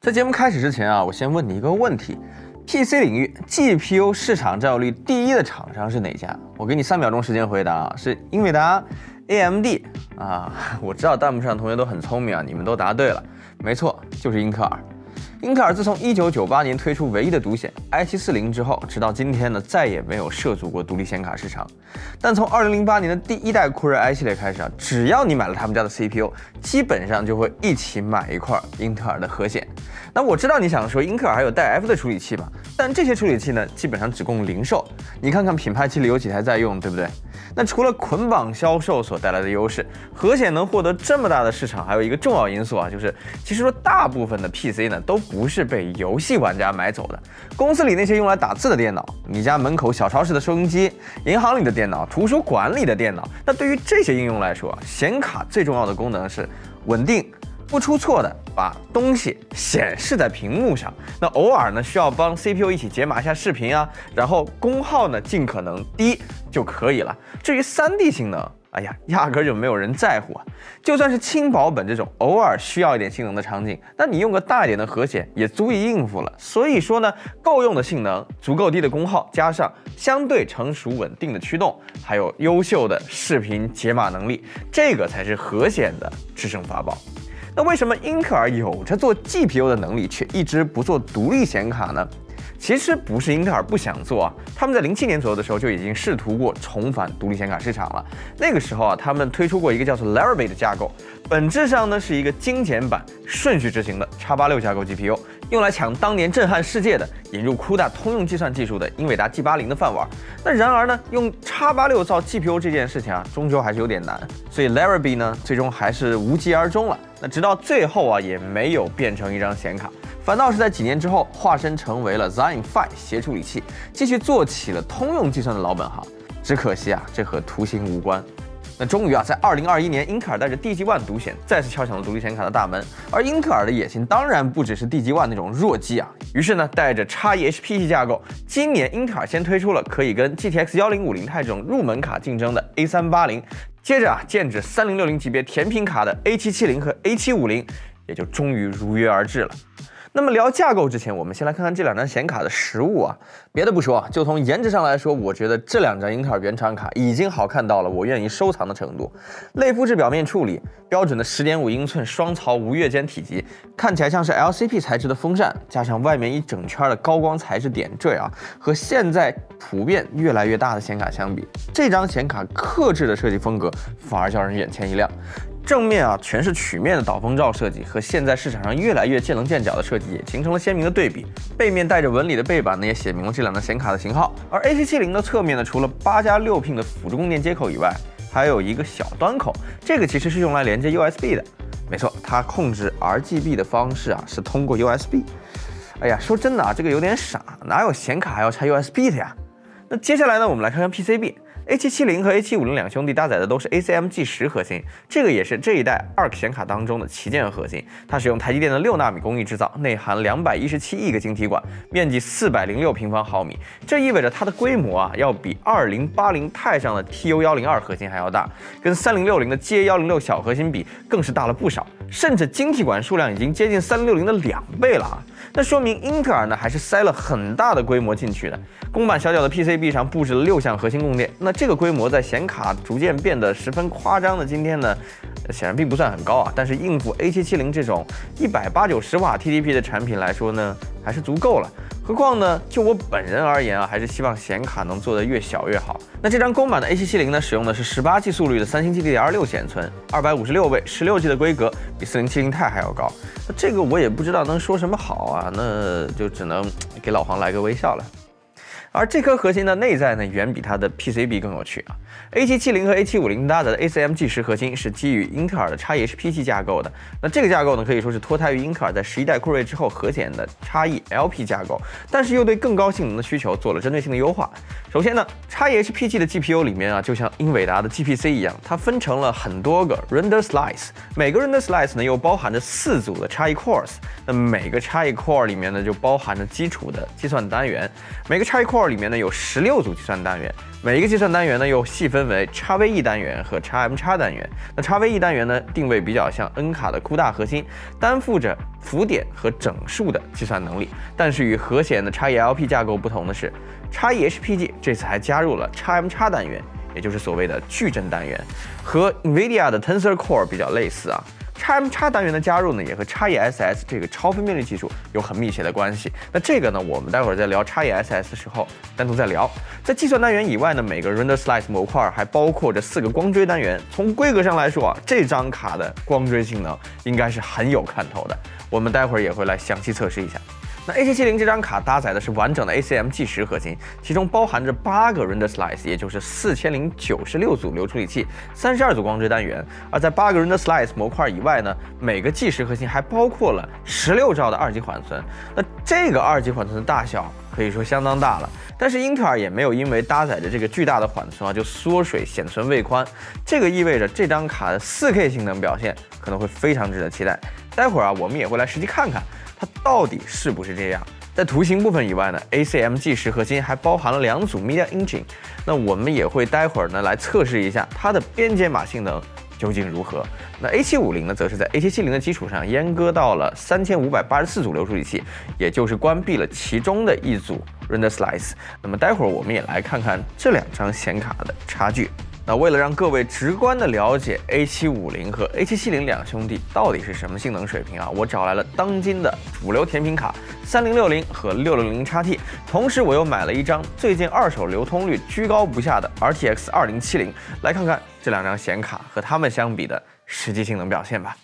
在节目开始之前啊，我先问你一个问题：PC 领域 GPU 市场占有率第一的厂商是哪家？我给你三秒钟时间回答啊，是英伟达、AMD 啊。我知道弹幕上同学都很聪明啊，你们都答对了，没错，就是英特尔。英特尔自从1998年推出唯一的独显 i740 之后，直到今天呢，再也没有涉足过独立显卡市场。但从2008年的第一代酷睿 i 系列开始啊，只要你买了他们家的 CPU，基本上就会一起买一块英特尔的核显。那我知道你想说英特尔还有带 F 的处理器吧？但这些处理器呢，基本上只供零售。你看看品牌机里有几台在用，对不对？那除了捆绑销售所带来的优势，核显能获得这么大的市场，还有一个重要因素啊，就是其实说大部分的 PC 呢，都不是被游戏玩家买走的。公司里那些用来打字的电脑，你家门口小超市的收音机，银行里的电脑，图书馆里的电脑，那对于这些应用来说，显卡最重要的功能是稳定。不出错的把东西显示在屏幕上，那偶尔呢需要帮 CPU 一起解码一下视频啊，然后功耗呢尽可能低就可以了。至于 3D 性能，哎呀，压根就没有人在乎啊。就算是轻薄本这种偶尔需要一点性能的场景，那你用个大一点的核显也足以应付了。所以说呢，够用的性能，足够低的功耗，加上相对成熟稳定的驱动，还有优秀的视频解码能力，这个才是核显的制胜法宝。那为什么英特尔有着做 GPU 的能力，却一直不做独立显卡呢？其实不是英特尔不想做啊，他们在零七年左右的时候就已经试图过重返独立显卡市场了。那个时候啊，他们推出过一个叫做 Larambe 的架构，本质上呢是一个精简版、顺序执行的 x 八六架构 GPU，用来抢当年震撼世界的引入 CUDA 通用计算技术的英伟达 G 八零的饭碗。那然而呢，用 x 八六造 GPU 这件事情啊，终究还是有点难，所以 Laravel 呢，最终还是无疾而终了。那直到最后啊，也没有变成一张显卡。反倒是在几年之后，化身成为了 Zen 5协处理器，继续做起了通用计算的老本行。只可惜啊，这和图形无关。那终于啊，在二零二一年，英特尔带着 DG One 独显再次敲响了独立显卡的大门。而英特尔的野心当然不只是 DG One 那种弱鸡啊。于是呢，带着 x e HPC 架构，今年英特尔先推出了可以跟 GTX 幺零五零钛这种入门卡竞争的 A 三八零，接着啊，剑指三零六零级别甜品卡的 A 七七零和 A 七五零，也就终于如约而至了。那么聊架构之前，我们先来看看这两张显卡的实物啊。别的不说，就从颜值上来说，我觉得这两张英特尔原厂卡已经好看到了我愿意收藏的程度。类肤质表面处理，标准的十点五英寸双槽无月间体积，看起来像是 LCP 材质的风扇，加上外面一整圈的高光材质点缀啊，和现在普遍越来越大的显卡相比，这张显卡克制的设计风格反而叫人眼前一亮。正面啊，全是曲面的导风罩设计，和现在市场上越来越见棱见角的设计也形成了鲜明的对比。背面带着纹理的背板呢，也写明了这两张显卡的型号。而 A770 的侧面呢，除了八加六 pin 的辅助供电接口以外，还有一个小端口，这个其实是用来连接 USB 的。没错，它控制 RGB 的方式啊，是通过 USB。哎呀，说真的啊，这个有点傻，哪有显卡还要插 USB 的呀？那接下来呢，我们来看看 PCB。A770 和 A750 两兄弟搭载的都是 ACM G10 核心，这个也是这一代 ARC 显卡当中的旗舰核心。它使用台积电的六纳米工艺制造，内含两百一十七亿个晶体管，面积四百零六平方毫米。这意味着它的规模啊，要比二零八零钛上的 TU 幺零二核心还要大，跟三零六零的 GA 幺零六小核心比，更是大了不少。甚至晶体管数量已经接近三六零的两倍了啊！那说明英特尔呢，还是塞了很大的规模进去的。公版小小的 PCB 上布置了六项核心供电，那这个规模在显卡逐渐变得十分夸张的今天呢，显然并不算很高啊。但是应付 A770 这种一百八九十瓦 TDP 的产品来说呢，还是足够了。何况呢，就我本人而言啊，还是希望显卡能做得越小越好。那这张公版的 A 七七零呢，使用的是十八 G 速率的三星 GDDR 六显存，二百五十六位，十六 G 的规格，比四零七零 i 还要高。那这个我也不知道能说什么好啊，那就只能给老黄来个微笑了。而这颗核心的内在呢，远比它的 PCB 更有趣啊。A770 和 A750 搭载的 ACM G10 核心是基于英特尔的 x HPC 架构的。那这个架构呢，可以说是脱胎于英特尔在十一代酷睿之后核显的 x eLP 架构，但是又对更高性能的需求做了针对性的优化。首先呢，x eHPC 的 GPU 里面啊，就像英伟达的 GPC 一样，它分成了很多个 render slice，每个 render slice 呢又包含着四组的 x eCores。那每个 x eCore 里面呢就包含着基础的计算单元，每个 x eCore 里面呢有十六组计算单元，每一个计算单元呢又细分为 XVE 单元和 XM x 单元。那 XVE 单元呢定位比较像 N 卡的 CUDA 核心，担负着浮点和整数的计算能力。但是与核显的 XeLP 架构不同的是，XeHPG 这次还加入了 XM x 单元，也就是所谓的矩阵单元，和 NVIDIA 的 Tensor Core 比较类似啊。XM 单元的加入呢，也和叉 E S S 这个超分辨率技术有很密切的关系。那这个呢，我们待会儿在聊叉 E S S 的时候单独再聊。在计算单元以外呢，每个 Render Slice 模块还包括着四个光锥单元。从规格上来说啊，这张卡的光锥性能应该是很有看头的。我们待会儿也会来详细测试一下。那 A770 这张卡搭载的是完整的 ACM G10 核心，其中包含着八个 Render Slice，也就是四千零九十六组流处理器，三十二组光追单元。而在八个 Render Slice 模块以外呢，每个 G10 核心还包括了十六兆的二级缓存。那这个二级缓存的大小可以说相当大了。但是英特尔也没有因为搭载着这个巨大的缓存啊就缩水显存位宽，这个意味着这张卡的 4K 性能表现可能会非常值得期待。待会儿啊，我们也会来实际看看。它到底是不是这样？在图形部分以外呢，ACM G10 核心还包含了两组 Media Engine，那我们也会待会儿呢来测试一下它的编解码性能究竟如何。那 A750 呢，则是在 A770 的基础上阉割到了三千五百八十四组流处理器，也就是关闭了其中的一组 Render Slice。那么待会儿我们也来看看这两张显卡的差距。那为了让各位直观的了解 A750 和 A770 两兄弟到底是什么性能水平啊，我找来了当今的主流甜品卡3060和660 XT，同时我又买了一张最近二手流通率居高不下的 RTX 2070，来看看这两张显卡和它们相比的实际性能表现吧。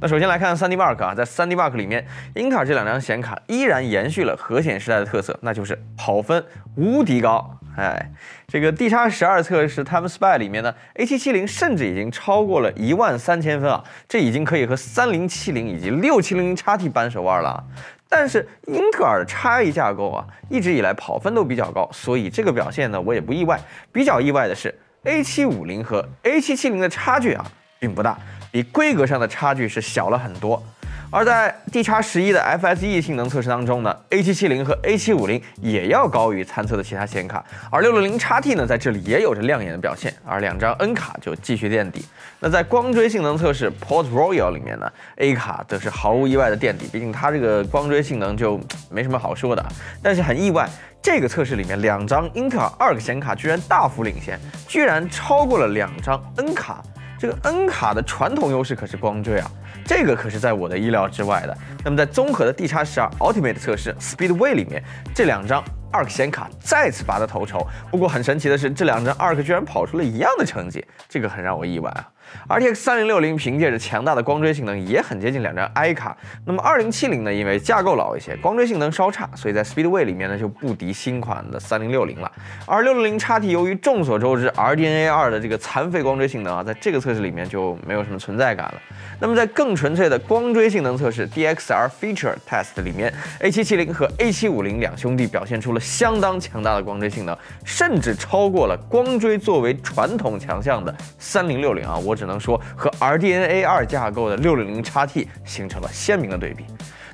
那首先来看 3D Mark 啊，在 3D Mark 里面，英特尔这两张显卡依然延续了核显时代的特色，那就是跑分无敌高。哎，这个 D 叉十二测试 Time Spy 里面呢，A770 甚至已经超过了一万三千分啊，这已经可以和3070以及6700 XT 扳手腕了。但是英特尔的 Xe 架构啊，一直以来跑分都比较高，所以这个表现呢，我也不意外。比较意外的是，A750 和 A770 的差距啊，并不大，比规格上的差距是小了很多。而在 D x 十一的 FSE 性能测试当中呢，A770 和 A750 也要高于参测的其他显卡，而660 XT 呢在这里也有着亮眼的表现，而两张 N 卡就继续垫底。那在光追性能测试 Port Royal 里面呢，A 卡则是毫无意外的垫底，毕竟它这个光追性能就没什么好说的。但是很意外，这个测试里面两张英特尔 ARC 显卡居然大幅领先，居然超过了两张 N 卡。这个 N 卡的传统优势可是光追啊。这个可是在我的意料之外的。那么在综合的 D 叉十二 Ultimate 测试 Speedway 里面，这两张 ARC 显卡再次拔得头筹。不过很神奇的是，这两张 ARC 居然跑出了一样的成绩，这个很让我意外啊。RTX 3060凭借着强大的光追性能，也很接近两张 i 卡。那么2070呢？因为架构老一些，光追性能稍差，所以在 Speedway 里面呢就不敌新款的3060了。而660 XT 由于众所周知 RDNA 2的这个残废光追性能啊，在这个测试里面就没有什么存在感了。那么在更纯粹的光追性能测试 DXR Feature Test 里面，A770 和 A750 两兄弟表现出了相当强大的光追性能，甚至超过了光追作为传统强项的3060啊！我只能说和 RDNA 二架构的六六零叉 T 形成了鲜明的对比。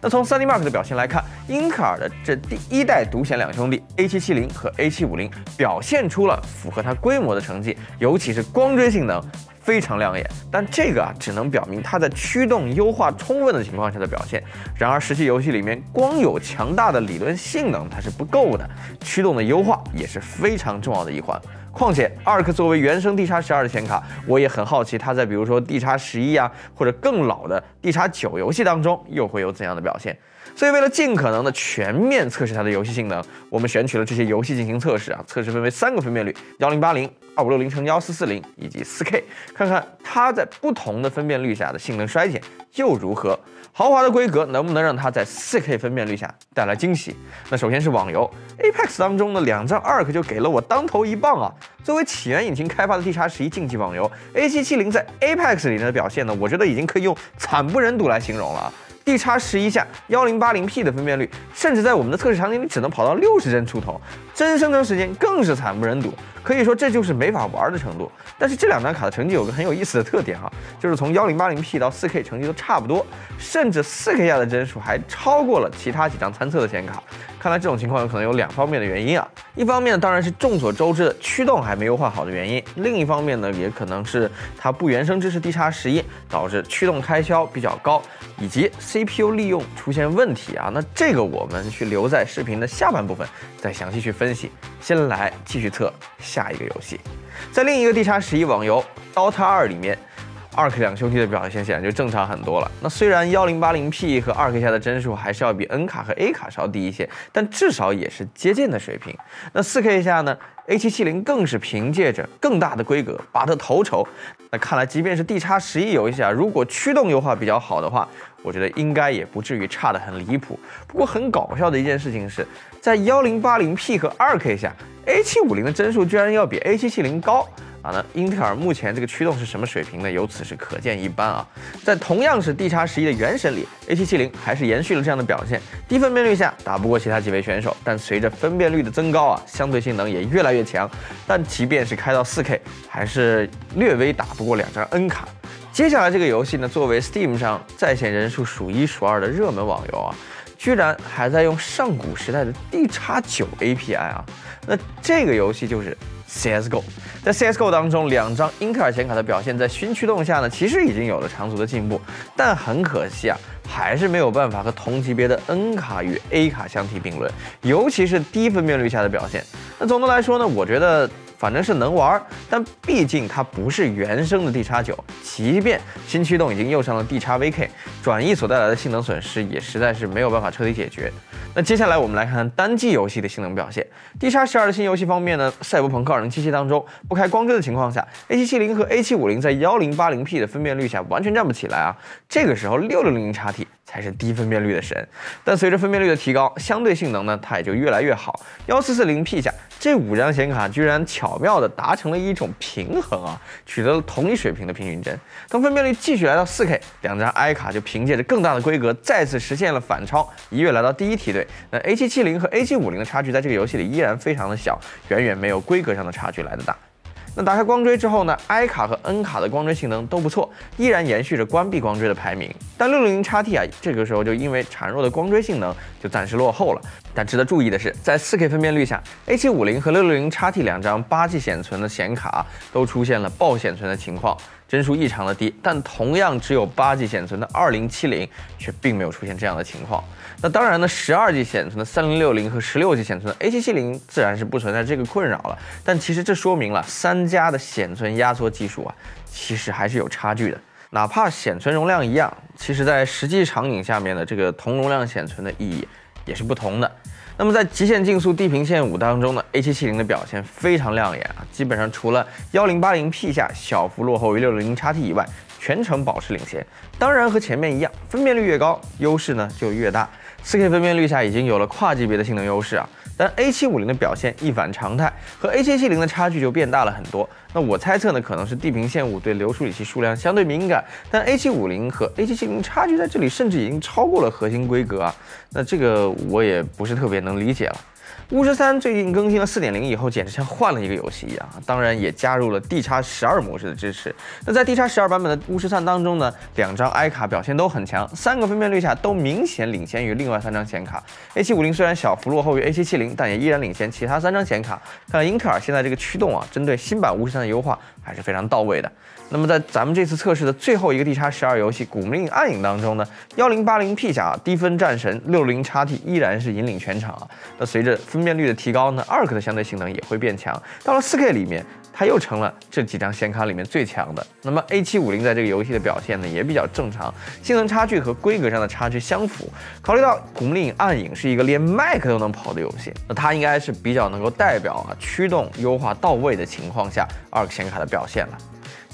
那从 3D Mark 的表现来看，英特尔的这第一代独显两兄弟 A 七七零和 A 七五零表现出了符合它规模的成绩，尤其是光追性能。非常亮眼，但这个啊只能表明它在驱动优化充分的情况下的表现。然而实际游戏里面光有强大的理论性能它是不够的，驱动的优化也是非常重要的一环。况且，ARC 作为原生 D 叉十二的显卡，我也很好奇它在比如说 D 叉十一啊或者更老的 D 叉九游戏当中又会有怎样的表现。所以，为了尽可能的全面测试它的游戏性能，我们选取了这些游戏进行测试啊。测试分为三个分辨率：幺零八零、二五六零乘幺四四零以及四 K，看看它在不同的分辨率下的性能衰减又如何。豪华的规格能不能让它在四 K 分辨率下带来惊喜？那首先是网游，Apex 当中的两张 ARK 就给了我当头一棒啊。作为起源引擎开发的 T 叉十一竞技网游，A770 在 Apex 里面的表现呢，我觉得已经可以用惨不忍睹来形容了。D 叉十一下幺零八零 P 的分辨率，甚至在我们的测试场景里只能跑到六十帧出头，真生成时间更是惨不忍睹，可以说这就是没法玩的程度。但是这两张卡的成绩有个很有意思的特点啊，就是从幺零八零 P 到四 K 成绩都差不多，甚至四 K 下的帧数还超过了其他几张参测的显卡。看来这种情况有可能有两方面的原因啊，一方面当然是众所周知的驱动还没优化好的原因，另一方面呢也可能是它不原生支持 D 叉十一，导致驱动开销比较高，以及 CPU 利用出现问题啊。那这个我们去留在视频的下半部分再详细去分析。先来继续测下一个游戏，在另一个 D 叉十一网游《DOTA 二》里面。二 K 两兄弟的表现显然就正常很多了。那虽然幺零八零 P 和二 K 下的帧数还是要比 N 卡和 A 卡稍低一些，但至少也是接近的水平。那四 K 下呢？A 七七零更是凭借着更大的规格拔得头筹。那看来，即便是 D 叉十一游戏啊，如果驱动优化比较好的话，我觉得应该也不至于差得很离谱。不过很搞笑的一件事情是，在幺零八零 P 和二 K 下，A 七五零的帧数居然要比 A 七七零高。啊，那英特尔目前这个驱动是什么水平呢？由此是可见一斑啊。在同样是 D 叉十一的原神里，A770 还是延续了这样的表现，低分辨率下打不过其他几位选手，但随着分辨率的增高啊，相对性能也越来越强。但即便是开到 4K，还是略微打不过两张 N 卡。接下来这个游戏呢，作为 Steam 上在线人数数一数二的热门网游啊，居然还在用上古时代的 D 叉九 API 啊，那这个游戏就是。CSGO，在 CSGO 当中，两张英特尔显卡的表现在新驱动下呢，其实已经有了长足的进步，但很可惜啊，还是没有办法和同级别的 N 卡与 A 卡相提并论，尤其是低分辨率下的表现。那总的来说呢，我觉得。反正是能玩，但毕竟它不是原生的 D 叉九，即便新驱动已经用上了 D 叉 VK，转移所带来的性能损失也实在是没有办法彻底解决。那接下来我们来看看单机游戏的性能表现。D 叉十二的新游戏方面呢，赛博朋克2077当中不开光追的情况下，A770 和 A750 在 1080P 的分辨率下完全站不起来啊。这个时候 6600XT 才是低分辨率的神，但随着分辨率的提高，相对性能呢它也就越来越好。1440P 下。这五张显卡居然巧妙地达成了一种平衡啊，取得了同一水平的平均帧。当分辨率继续来到 4K，两张 i 卡就凭借着更大的规格再次实现了反超，一跃来到第一梯队。那 A770 和 A750 的差距在这个游戏里依然非常的小，远远没有规格上的差距来的大。那打开光追之后呢？i 卡和 N 卡的光追性能都不错，依然延续着关闭光追的排名。但 660XT 啊，这个时候就因为孱弱的光追性能就暂时落后了。但值得注意的是，在 4K 分辨率下，A750 和 660XT 两张 8G 显存的显卡都出现了爆显存的情况。帧数异常的低，但同样只有八 G 显存的二零七零却并没有出现这样的情况。那当然呢，十二 G 显存的三零六零和十六 G 显存的 A 七七零自然是不存在这个困扰了。但其实这说明了三家的显存压缩技术啊，其实还是有差距的。哪怕显存容量一样，其实在实际场景下面的这个同容量显存的意义也是不同的。那么在极限竞速地平线五当中呢，A770 的表现非常亮眼啊，基本上除了 1080P 下小幅落后于 660XT 以外，全程保持领先。当然和前面一样，分辨率越高，优势呢就越大。4K 分辨率下已经有了跨级别的性能优势啊。但 A750 的表现一反常态，和 A770 的差距就变大了很多。那我猜测呢，可能是地平线五对流处理器数量相对敏感，但 A750 和 A770 差距在这里甚至已经超过了核心规格啊。那这个我也不是特别能理解了。巫师三最近更新了四点零以后，简直像换了一个游戏一样。当然也加入了 D 叉十二模式的支持。那在 D 叉十二版本的巫师三当中呢，两张 i 卡表现都很强，三个分辨率下都明显领先于另外三张显卡。A 七五零虽然小幅落后于 A 七七零，但也依然领先其他三张显卡。看来英特尔现在这个驱动啊，针对新版巫师三的优化还是非常到位的。那么在咱们这次测试的最后一个 D 叉十二游戏《古墓丽影：暗影》当中呢，幺零八零 P 下低分战神六零叉 T 依然是引领全场啊。那随着分辨率的提高呢，二 K 的相对性能也会变强。到了四 K 里面，它又成了这几张显卡里面最强的。那么 A 七五零在这个游戏的表现呢，也比较正常，性能差距和规格上的差距相符。考虑到《古墓丽影：暗影》是一个连 Mac 都能跑的游戏，那它应该是比较能够代表啊驱动优化到位的情况下二 K 显卡的表现了。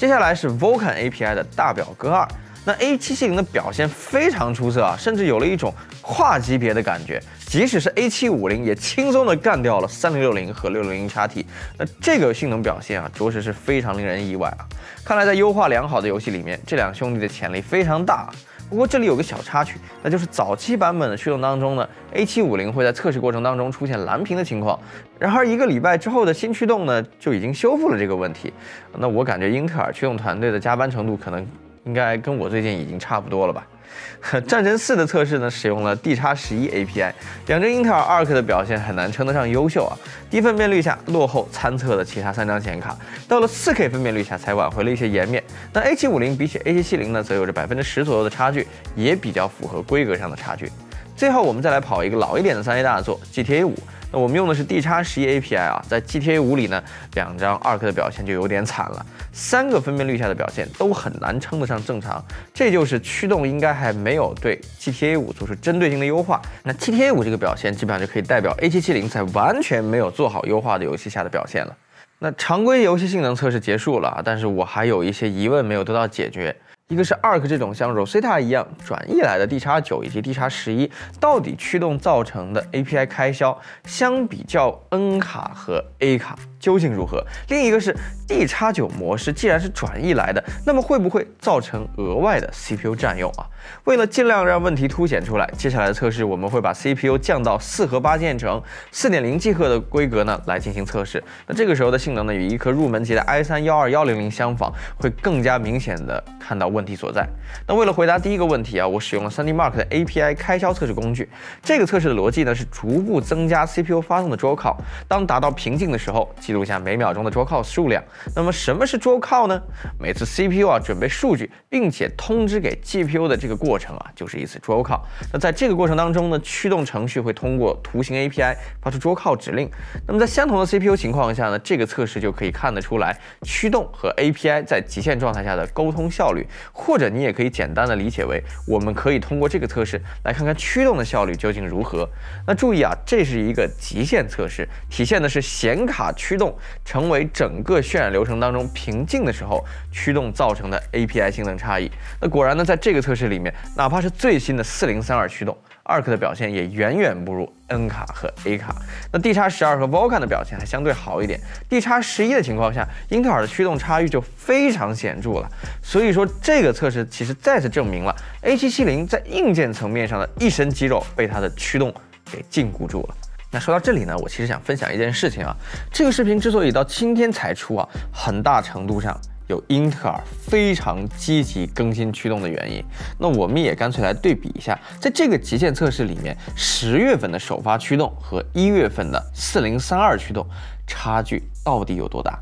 接下来是 Vulkan API 的大表哥二，那 A770 的表现非常出色啊，甚至有了一种跨级别的感觉，即使是 A750 也轻松的干掉了3060和 660XT，那这个性能表现啊，着实是非常令人意外啊！看来在优化良好的游戏里面，这两兄弟的潜力非常大。不过这里有个小插曲，那就是早期版本的驱动当中呢，A750 会在测试过程当中出现蓝屏的情况。然而一个礼拜之后的新驱动呢，就已经修复了这个问题。那我感觉英特尔驱动团队的加班程度可能应该跟我最近已经差不多了吧。战神四的测试呢，使用了 D 叉十一 API，两张英特尔 Arc 的表现很难称得上优秀啊，低分辨率下落后参测的其他三张显卡，到了 4K 分辨率下才挽回了一些颜面。那 A750 比起 A770 呢，则有着百分之十左右的差距，也比较符合规格上的差距。最后我们再来跑一个老一点的三 A 大作 GTA 五。那我们用的是 D 叉十一 API 啊，在 GTA 五里呢，两张 Arc 的表现就有点惨了，三个分辨率下的表现都很难称得上正常，这就是驱动应该还没有对 GTA 五做出针对性的优化。那 GTA 五这个表现基本上就可以代表 A770 在完全没有做好优化的游戏下的表现了。那常规游戏性能测试结束了，但是我还有一些疑问没有得到解决。一个是 Arc 这种像 Rosetta 一样转译来的 dx 九以及 dx 十一，到底驱动造成的 API 开销相比较 N 卡和 A 卡。究竟如何？另一个是 D 叉九模式既然是转译来的，那么会不会造成额外的 CPU 占用啊？为了尽量让问题凸显出来，接下来的测试我们会把 CPU 降到四核八线程、四点零 G 赫的规格呢来进行测试。那这个时候的性能呢与一颗入门级的 i 三幺二幺零零相仿，会更加明显的看到。问题所在。那为了回答第一个问题啊，我使用了 3D Mark 的 API 开销测试工具。这个测试的逻辑呢是逐步增加 CPU 发送的 draw call，当达到瓶颈的时候，记录下每秒钟的 draw call 数量。那么什么是 draw call 呢？每次 CPU 啊准备数据，并且通知给 GPU 的这个过程啊，就是一次 draw call。那在这个过程当中呢，驱动程序会通过图形 API 发出 draw call 指令。那么在相同的 CPU 情况下呢，这个测试就可以看得出来驱动和 API 在极限状态下的沟通效率。或者你也可以简单的理解为，我们可以通过这个测试来看看驱动的效率究竟如何。那注意啊，这是一个极限测试，体现的是显卡驱动动成为整个渲染流程当中瓶颈的时候，驱动造成的 API 性能差异。那果然呢，在这个测试里面，哪怕是最新的四零三二驱动。Arc 的表现也远远不如 N 卡和 A 卡。那 D 叉十二和 Vulkan 的表现还相对好一点。D 叉十一的情况下，英特尔的驱动差异就非常显著了。所以说，这个测试其实再次证明了 A770 在硬件层面上的一身肌肉被它的驱动给禁锢住了。那说到这里呢，我其实想分享一件事情啊。这个视频之所以到今天才出啊，很大程度上。有英特尔非常积极更新驱动的原因，那我们也干脆来对比一下，在这个极限测试里面，十月份的首发驱动和一月份的四零三二驱动差距到底有多大？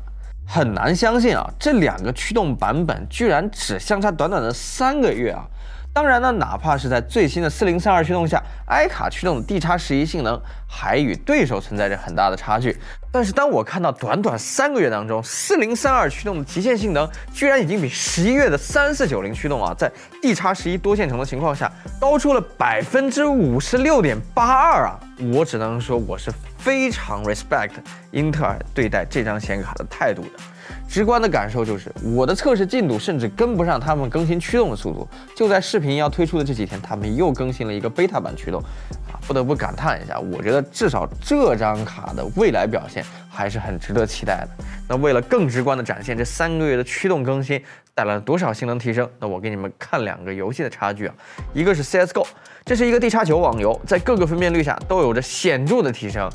很难相信啊，这两个驱动版本居然只相差短短的三个月啊！当然呢，哪怕是在最新的四零三二驱动下，i 卡驱动的 D 叉十一性能还与对手存在着很大的差距。但是当我看到短短三个月当中，四零三二驱动的极限性能居然已经比十一月的三四九零驱动啊，在 D 叉十一多线程的情况下高出了百分之五十六点八二啊，我只能说我是非常 respect 英特尔对待这张显卡的态度的。直观的感受就是，我的测试进度甚至跟不上他们更新驱动的速度。就在视频要推出的这几天，他们又更新了一个 beta 版驱动，啊，不得不感叹一下，我觉得至少这张卡的未来表现还是很值得期待的。那为了更直观的展现这三个月的驱动更新带来了多少性能提升，那我给你们看两个游戏的差距啊，一个是 CSGO，这是一个 D 叉九网游，在各个分辨率下都有着显著的提升。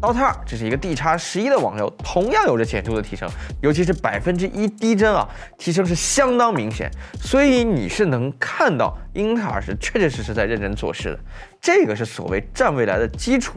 DOTA 二，这是一个 D 叉十一的网游，同样有着显著的提升，尤其是百分之一低帧啊，提升是相当明显，所以你是能看到英特尔是确确实实在认真做事的。这个是所谓占未来的基础。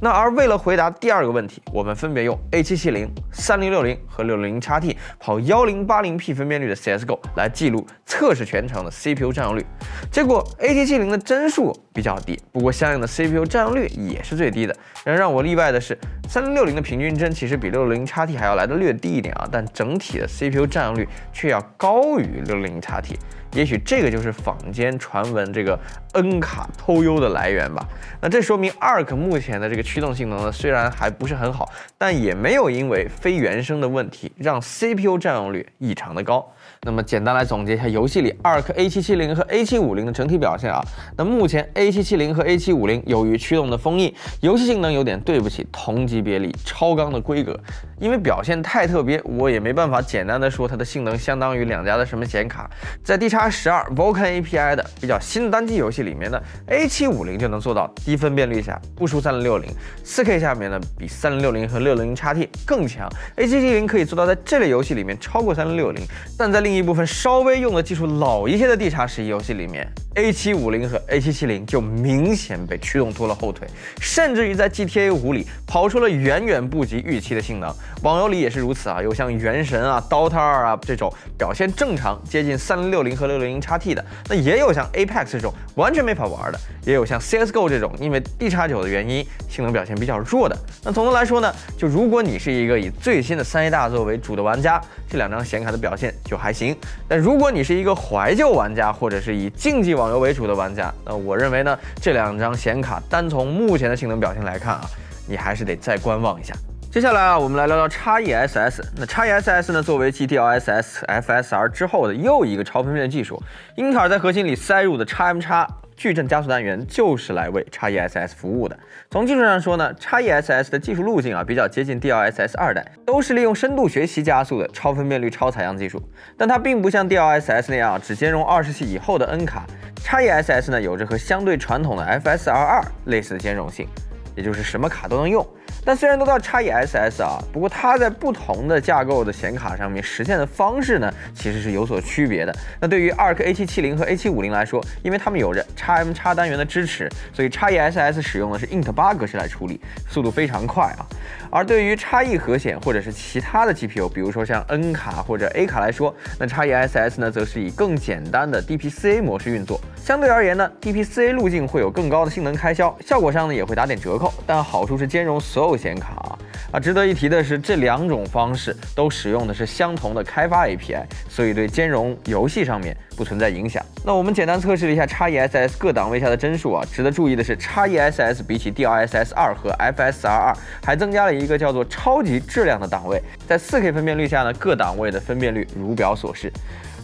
那而为了回答第二个问题，我们分别用 A770、3060和 600XT 跑 1080P 分辨率的 CSGO 来记录测试全程的 CPU 占用率。结果 A770 的帧数比较低，不过相应的 CPU 占用率也是最低的。然而让我意外的是，3060的平均帧其实比 600XT 还要来的略低一点啊，但整体的 CPU 占用率却要高于 600XT。也许这个就是坊间传闻这个 N 卡偷优的来源吧。那这说明 Arc 目前的这个驱动性能呢，虽然还不是很好，但也没有因为非原生的问题让 CPU 占用率异常的高。那么简单来总结一下游戏里 Arc A770 和 A750 的整体表现啊。那目前 A770 和 A750 由于驱动的封印，游戏性能有点对不起同级别里超纲的规格，因为表现太特别，我也没办法简单的说它的性能相当于两家的什么显卡。在 D 叉叉十二 Vulkan API 的比较新的单机游戏里面呢，A750 就能做到低分辨率下不输3060 4K 下面呢比3060和 60XT 更强。A770 可以做到在这类游戏里面超过3060，但在另一部分稍微用的技术老一些的 D 叉十一游戏里面，A750 和 A770 就明显被驱动拖了后腿，甚至于在 GTA 5里跑出了远远不及预期的性能。网游里也是如此啊，有像原神啊、DOTA 2啊这种表现正常接近3060和 60XT 的，那也有像 Apex 这种完全没法玩的，也有像 CSGO 这种因为 D 叉九的原因性能表现比较弱的。那总的来说呢，就如果你是一个以最新的三 A 大作为主的玩家，这两张显卡的表现就还行。但如果你是一个怀旧玩家，或者是以竞技网游为主的玩家，那我认为呢，这两张显卡单从目前的性能表现来看啊，你还是得再观望一下。接下来啊，我们来聊聊 x ESS。那 x ESS 呢，作为继 DLSS、FSR 之后的又一个超分辨率技术，英特尔在核心里塞入的 x M x 矩阵加速单元就是来为 x ESS 服务的。从技术上说呢，x ESS 的技术路径啊比较接近 DLSS 二代，都是利用深度学习加速的超分辨率超采样技术。但它并不像 DLSS 那样只兼容二十系以后的 N 卡，x ESS 呢有着和相对传统的 FSR 二类似的兼容性，也就是什么卡都能用。但虽然都叫 x ESS 啊，不过它在不同的架构的显卡上面实现的方式呢，其实是有所区别的。那对于 ARC A770 和 A 七五零来说，因为它们有着 x M x 单元的支持，所以 x ESS 使用的是 int 八格式来处理，速度非常快啊。而对于 x E 核显或者是其他的 GPU，比如说像 N 卡或者 A 卡来说，那 x ESS 呢，则是以更简单的 DPCA 模式运作。相对而言呢，DPCA 路径会有更高的性能开销，效果上呢也会打点折扣，但好处是兼容所有。显卡啊，值得一提的是，这两种方式都使用的是相同的开发 API，所以对兼容游戏上面不存在影响。那我们简单测试了一下 x ESS 各档位下的帧数啊，值得注意的是，x ESS 比起 DLSS 二和 FSR 二还增加了一个叫做超级质量的档位，在 4K 分辨率下呢，各档位的分辨率如表所示。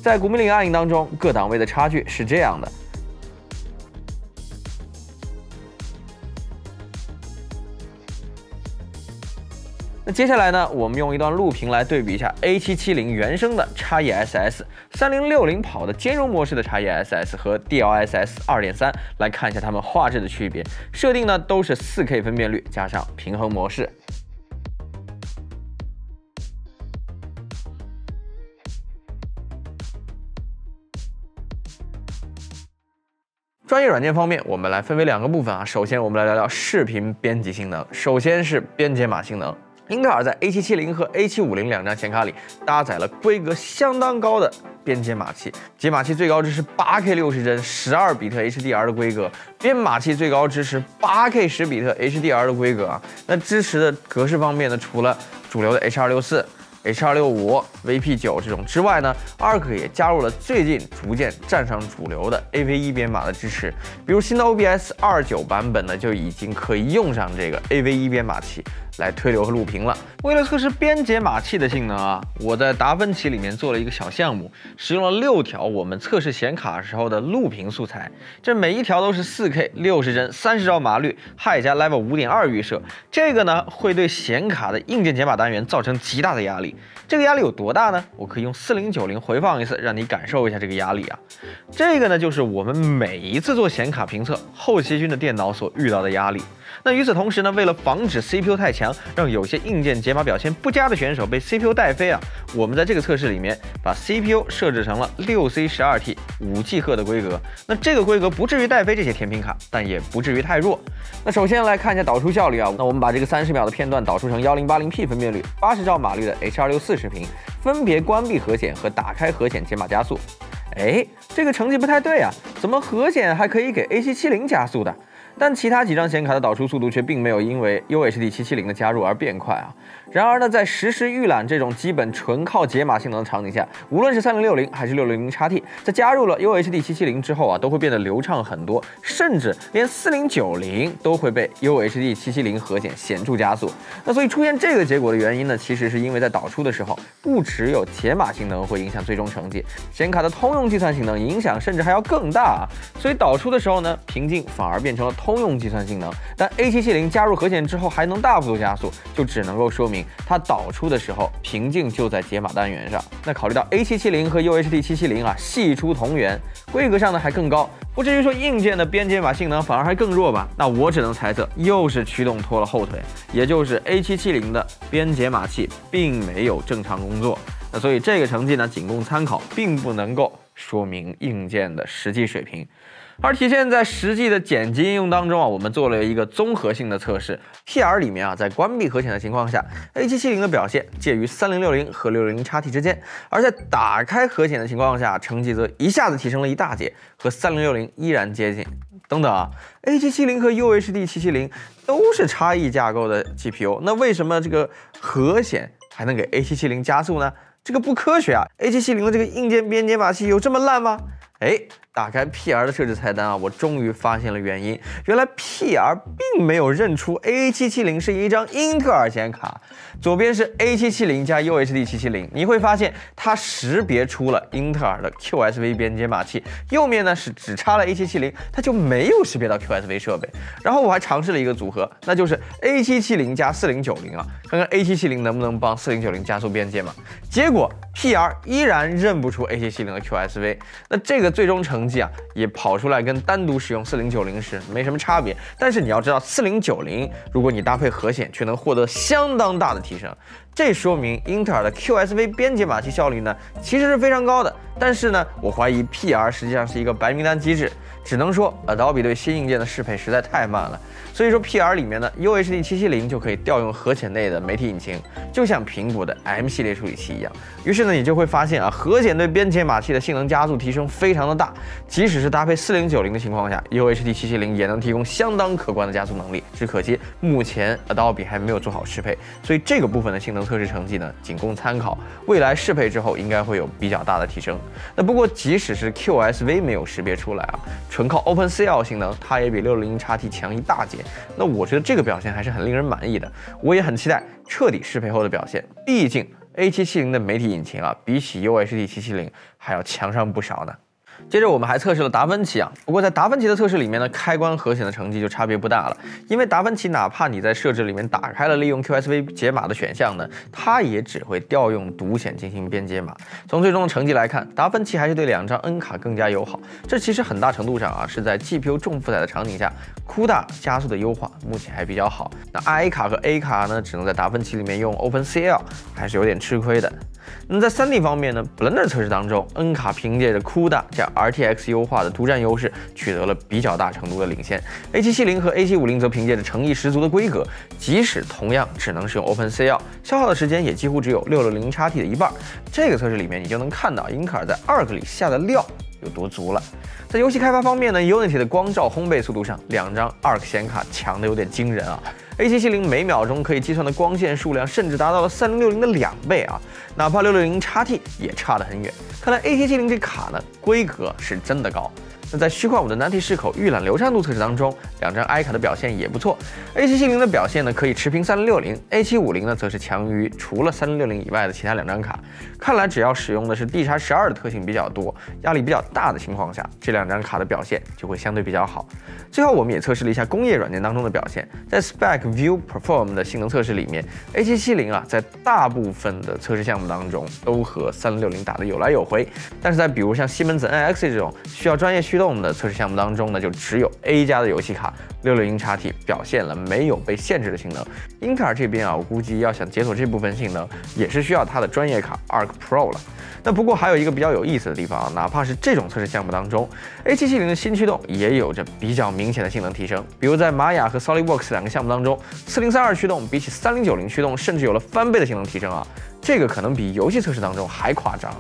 在古墓丽影暗影当中，各档位的差距是这样的。那接下来呢，我们用一段录屏来对比一下 A770 原生的 x ESS 3060跑的兼容模式的 x ESS 和 DLSS 2.3，来看一下它们画质的区别。设定呢都是 4K 分辨率加上平衡模式。专业软件方面，我们来分为两个部分啊。首先，我们来聊聊视频编辑性能。首先是编解码性能。英特尔在 A770 和 A750 两张显卡里搭载了规格相当高的编解码器，解码器最高支持 8K 六十帧12比特 HDR 的规格，编码器最高支持 8K 十比特 HDR 的规格啊。那支持的格式方面呢，除了主流的 H.264。H.265、VP9 这种之外呢，ARC 也加入了最近逐渐站上主流的 AV1 编码的支持，比如新的 OBS 2.9版本呢，就已经可以用上这个 AV1 编码器。来推流和录屏了。为了测试编解码器的性能啊，我在达芬奇里面做了一个小项目，使用了六条我们测试显卡时候的录屏素材。这每一条都是 4K 六十帧，三十兆码率，High 加 Level 五点二预设。这个呢会对显卡的硬件解码单元造成极大的压力。这个压力有多大呢？我可以用四零九零回放一次，让你感受一下这个压力啊。这个呢就是我们每一次做显卡评测后期军的电脑所遇到的压力。那与此同时呢，为了防止 CPU 太强，让有些硬件解码表现不佳的选手被 CPU 带飞啊，我们在这个测试里面把 CPU 设置成了六 C 十二 T 五 G 赫的规格。那这个规格不至于带飞这些甜品卡，但也不至于太弱。那首先来看一下导出效率啊，那我们把这个三十秒的片段导出成幺零八零 P 分辨率、八十兆码率的 H 二六四视频，分别关闭核显和打开核显解码加速。哎，这个成绩不太对啊，怎么核显还可以给 A 七七零加速的？但其他几张显卡的导出速度却并没有因为 UHD 七七零的加入而变快啊。然而呢，在实时预览这种基本纯靠解码性能的场景下，无论是三零六零还是六零零 XT，在加入了 UHD 七七零之后啊，都会变得流畅很多，甚至连四零九零都会被 UHD 七七零核显显著加速。那所以出现这个结果的原因呢，其实是因为在导出的时候，不只有解码性能会影响最终成绩，显卡的通用计算性能影响甚至还要更大啊。所以导出的时候呢，平静反而变成了。通用计算性能，但 A770 加入核显之后还能大幅度加速，就只能够说明它导出的时候瓶颈就在解码单元上。那考虑到 A770 和 UHD 770啊系出同源，规格上呢还更高，不至于说硬件的编解码性能反而还更弱吧？那我只能猜测，又是驱动拖了后腿，也就是 A770 的编解码器并没有正常工作。那所以这个成绩呢，仅供参考，并不能够说明硬件的实际水平。而体现在实际的剪辑应用当中啊，我们做了一个综合性的测试。PR 里面啊，在关闭核显的情况下，A770 的表现介于3060和 660XT 之间；而在打开核显的情况下，成绩则一下子提升了一大截，和3060依然接近。等等啊，A770 和 UHD 770都是差异架构的 GPU，那为什么这个核显还能给 A770 加速呢？这个不科学啊！A770 的这个硬件编解码器有这么烂吗？哎。打开 PR 的设置菜单啊，我终于发现了原因。原来 PR 并没有认出 A770 是一张英特尔显卡，左边是 A770 加 UHD 770，你会发现它识别出了英特尔的 QSV 编解码器。右面呢是只插了 A770，它就没有识别到 QSV 设备。然后我还尝试了一个组合，那就是 A770 加4090啊，看看 A770 能不能帮4090加速编解码。结果 PR 依然认不出 A770 的 QSV。那这个最终成。成绩啊，也跑出来跟单独使用四零九零时没什么差别。但是你要知道，四零九零如果你搭配核显，却能获得相当大的提升。这说明英特尔的 QSV 编解码器效率呢，其实是非常高的。但是呢，我怀疑 PR 实际上是一个白名单机制。只能说，Adobe 对新硬件的适配实在太慢了。所以说，PR 里面呢 UHD 770就可以调用核显内的媒体引擎，就像苹果的 M 系列处理器一样。于是呢，你就会发现啊，核显对编解码器的性能加速提升非常的大。即使是搭配4090的情况下，UHD 770也能提供相当可观的加速能力。只可惜目前 Adobe 还没有做好适配，所以这个部分的性能测试成绩呢，仅供参考。未来适配之后，应该会有比较大的提升。那不过，即使是 QSV 没有识别出来啊。纯靠 OpenCL 性能，它也比六零零 XT 强一大截。那我觉得这个表现还是很令人满意的。我也很期待彻底适配后的表现。毕竟 A770 的媒体引擎啊，比起 UHD 770还要强上不少呢。接着我们还测试了达芬奇啊，不过在达芬奇的测试里面呢，开关和显的成绩就差别不大了，因为达芬奇哪怕你在设置里面打开了利用 QSV 解码的选项呢，它也只会调用独显进行编解码。从最终的成绩来看，达芬奇还是对两张 N 卡更加友好。这其实很大程度上啊，是在 GPU 重负载的场景下，CUDA 加速的优化目前还比较好。那 I 卡和 A 卡呢，只能在达芬奇里面用 OpenCL，还是有点吃亏的。那么在 3D 方面呢，Blender 测试当中，N 卡凭借着 CUDA 加 RTX 优化的独占优势，取得了比较大程度的领先。A770 和 A750 则凭借着诚意十足的规格，即使同样只能使用 OpenCL，消耗的时间也几乎只有 660XT 的一半。这个测试里面，你就能看到英特尔在 ARC 里下的料有多足了。在游戏开发方面呢，Unity 的光照烘焙速度上，两张 ARC 显卡强的有点惊人啊。A770 每秒钟可以计算的光线数量，甚至达到了3060的两倍啊！哪怕 660XT 也差得很远。看来 A770 这卡呢，规格是真的高。那在虚幻五的难题视口预览流畅度测试当中，两张 i 卡的表现也不错。A770 的表现呢可以持平 3060，A750 呢则是强于除了3060以外的其他两张卡。看来只要使用的是 D 叉十二的特性比较多、压力比较大的情况下，这两张卡的表现就会相对比较好。最后我们也测试了一下工业软件当中的表现，在 Spec View Perform 的性能测试里面，A770 啊在大部分的测试项目当中都和3060打得有来有回，但是在比如像西门子 NX 这种需要专业驱动。动的测试项目当中呢，就只有 A 加的游戏卡六六零叉 T 表现了没有被限制的性能。英特尔这边啊，我估计要想解锁这部分性能，也是需要它的专业卡 Arc Pro 了。那不过还有一个比较有意思的地方啊，哪怕是这种测试项目当中，A770 的新驱动也有着比较明显的性能提升。比如在玛雅和 SolidWorks 两个项目当中，四零三二驱动比起三零九零驱动，甚至有了翻倍的性能提升啊！这个可能比游戏测试当中还夸张啊！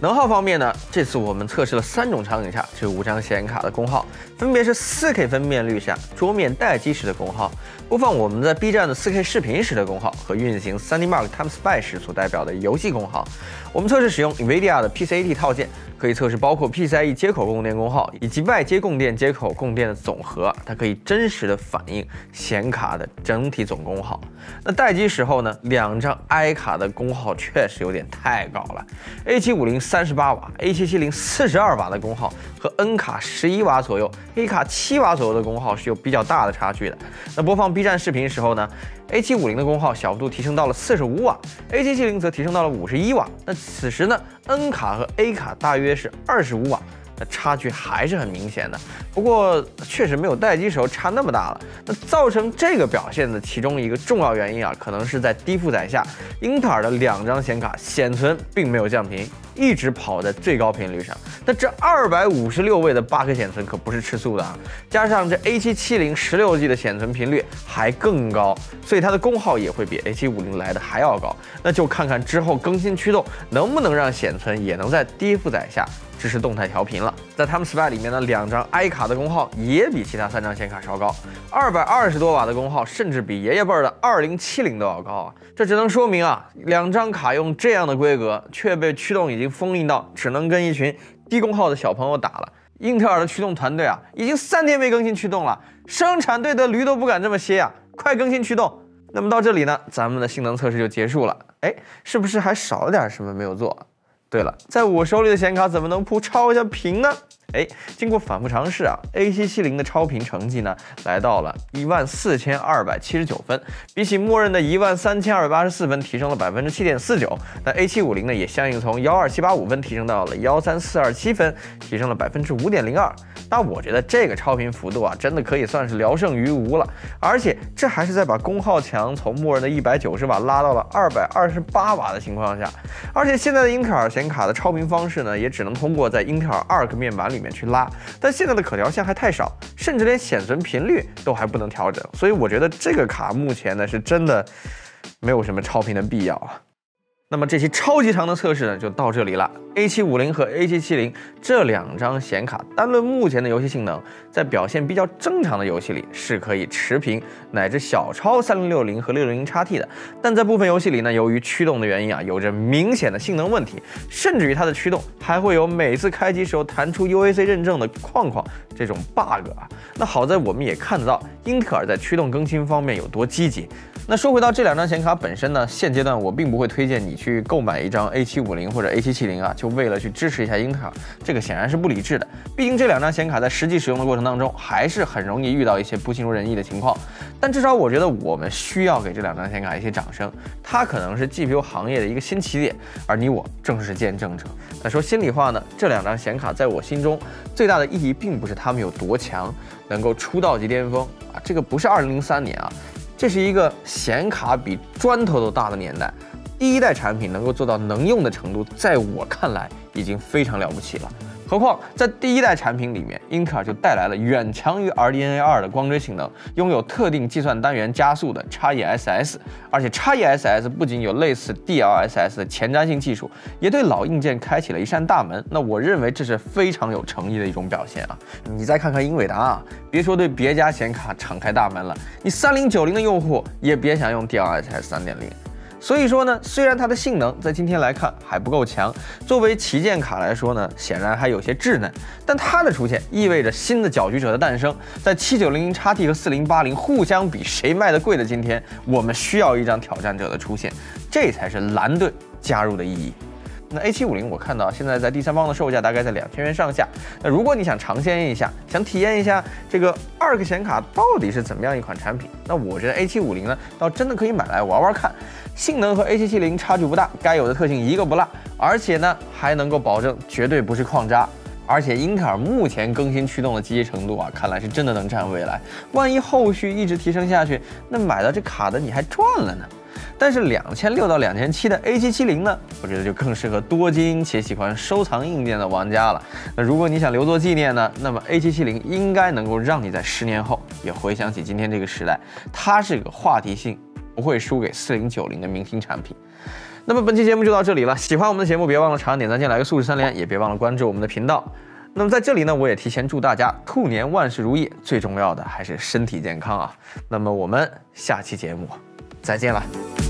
能耗方面呢，这次我们测试了三种场景下这五张显卡的功耗，分别是 4K 分辨率下桌面待机时的功耗，播放我们在 B 站的 4K 视频时的功耗和运行 3D Mark Time Spy 时所代表的游戏功耗。我们测试使用 NVIDIA 的 PCAT 套件。可以测试包括 PCIe 接口供电功耗以及外接供电接口供电的总和，它可以真实的反映显卡的整体总功耗。那待机时候呢，两张 i 卡的功耗确实有点太高了。A750 三十八瓦，A770 四十二瓦的功耗和 N 卡十一瓦左右、A 卡七瓦左右的功耗是有比较大的差距的。那播放 B 站视频时候呢，A750 的功耗小幅度提升到了四十五瓦，A770 则提升到了五十一瓦。那此时呢，N 卡和 A 卡大约是二十五瓦。那差距还是很明显的，不过确实没有待机时候差那么大了。那造成这个表现的其中一个重要原因啊，可能是在低负载下，英特尔的两张显卡显存并没有降频。一直跑在最高频率上，那这二百五十六位的八 K 显存可不是吃素的啊！加上这 A770 十六 G 的显存频率还更高，所以它的功耗也会比 A750 来的还要高。那就看看之后更新驱动能不能让显存也能在低负载下支持动态调频了。在 TimeSpy 里面呢，两张 i 卡的功耗也比其他三张显卡稍高，二百二十多瓦的功耗，甚至比爷爷辈的二零七零都要高啊！这只能说明啊，两张卡用这样的规格却被驱动已经。封印到只能跟一群低功耗的小朋友打了。英特尔的驱动团队啊，已经三天没更新驱动了，生产队的驴都不敢这么歇呀！快更新驱动。那么到这里呢，咱们的性能测试就结束了。哎，是不是还少了点什么没有做？对了，在我手里的显卡怎么能铺超像屏呢？哎，经过反复尝试啊，A770 的超频成绩呢，来到了一万四千二百七十九分，比起默认的一万三千二百八十四分，提升了百分之七点四九。那 A750 呢，也相应从幺二七八五分提升到了幺三四二七分，提升了百分之五点零二。那我觉得这个超频幅度啊，真的可以算是聊胜于无了。而且这还是在把功耗强从默认的一百九十瓦拉到了二百二十八瓦的情况下。而且现在的英特尔显卡的超频方式呢，也只能通过在英特尔 Arc 面板里去拉，但现在的可调性还太少，甚至连显存频率都还不能调整。所以我觉得这个卡目前呢，是真的没有什么超频的必要啊。那么这期超级长的测试呢，就到这里了。A750 和 A770 这两张显卡，单论目前的游戏性能，在表现比较正常的游戏里是可以持平乃至小超3060和 660XT 的。但在部分游戏里呢，由于驱动的原因啊，有着明显的性能问题，甚至于它的驱动还会有每次开机时候弹出 UAC 认证的框框这种 bug 啊。那好在我们也看得到英特尔在驱动更新方面有多积极。那说回到这两张显卡本身呢，现阶段我并不会推荐你去购买一张 A750 或者 A770 啊，就为了去支持一下英特尔，这个显然是不理智的。毕竟这两张显卡在实际使用的过程当中，还是很容易遇到一些不尽如人意的情况。但至少我觉得我们需要给这两张显卡一些掌声，它可能是 GPU 行业的一个新起点，而你我正是见证者。那说心里话呢，这两张显卡在我心中最大的意义，并不是它们有多强，能够出道即巅峰啊，这个不是2003年啊。这是一个显卡比砖头都大的年代，第一代产品能够做到能用的程度，在我看来已经非常了不起了。何况在第一代产品里面，英特尔就带来了远强于 RDNA 2的光追性能，拥有特定计算单元加速的 XeSS，而且 XeSS 不仅有类似 DLSS 的前瞻性技术，也对老硬件开启了一扇大门。那我认为这是非常有诚意的一种表现啊！你再看看英伟达啊，别说对别家显卡敞开大门了，你三零九零的用户也别想用 DLSS 三点零。所以说呢，虽然它的性能在今天来看还不够强，作为旗舰卡来说呢，显然还有些稚嫩。但它的出现意味着新的搅局者的诞生。在七九零零 XT 和四零八零互相比谁卖的贵的今天，我们需要一张挑战者的出现，这才是蓝队加入的意义。那 A 七五零我看到现在在第三方的售价大概在两千元上下。那如果你想尝鲜一下，想体验一下这个二 K 显卡到底是怎么样一款产品，那我觉得 A 七五零呢，倒真的可以买来玩玩看。性能和 A 7 7 0差距不大，该有的特性一个不落，而且呢还能够保证绝对不是矿渣。而且英特尔目前更新驱动的积极程度啊，看来是真的能占未来。万一后续一直提升下去，那买到这卡的你还赚了呢。但是两千六到两千七的 A 7 7 0呢，我觉得就更适合多金且喜欢收藏硬件的玩家了。那如果你想留作纪念呢，那么 A 7 7 0应该能够让你在十年后也回想起今天这个时代，它是个话题性。不会输给四零九零的明星产品。那么本期节目就到这里了，喜欢我们的节目，别忘了长按点赞键来个素质三连，也别忘了关注我们的频道。那么在这里呢，我也提前祝大家兔年万事如意，最重要的还是身体健康啊。那么我们下期节目再见了。